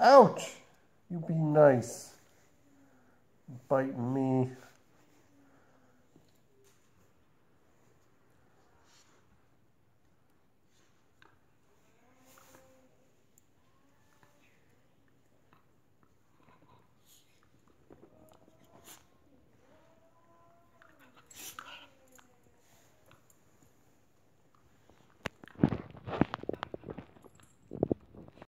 Ouch! You be nice. Bite me.